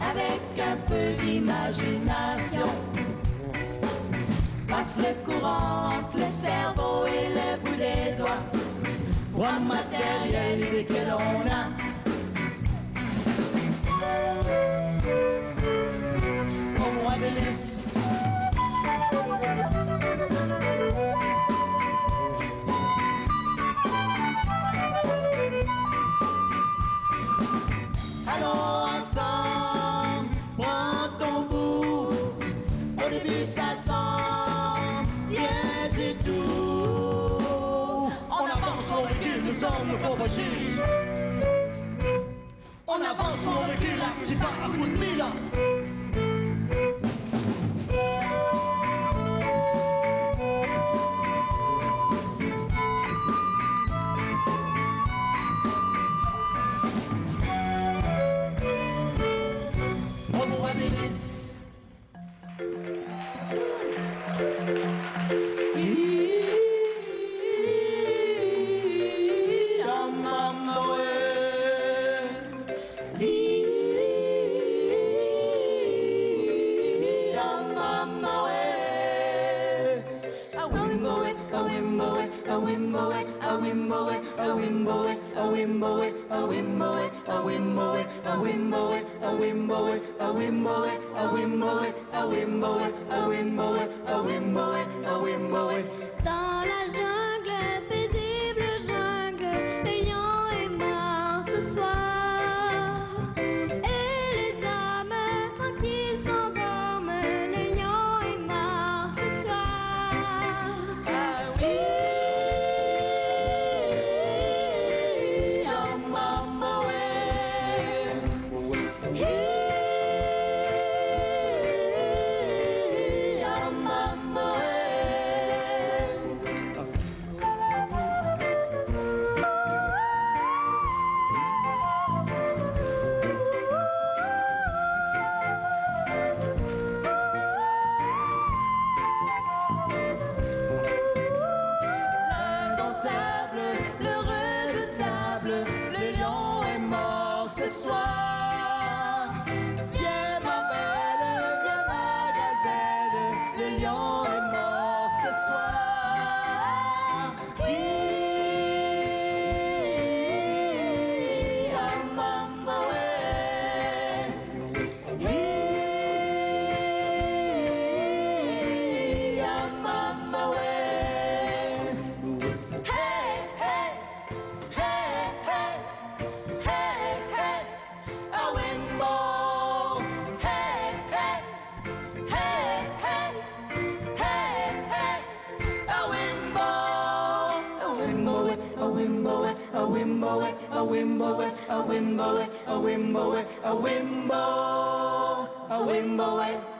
avec un peu d'imagination. Passe le courant entre le cerveau et le bout des doigts. Pour matériel on avance, on recule, tu à bout de mille. wimboe, a wimboe, a wimboe, a wimboe, a wimboe, a wimboe, a wimboe, a wimboe, a wimboe, a wimboe, a wimboe, a wimboe, a wimboe, a wimboe. wimbo, a a wimbo, a a wimbo, a a wimbo, a a wimbo, a wimbo, a wimbo, a wimbo, a wimbo, a wimbo, a wimbo, a wimbo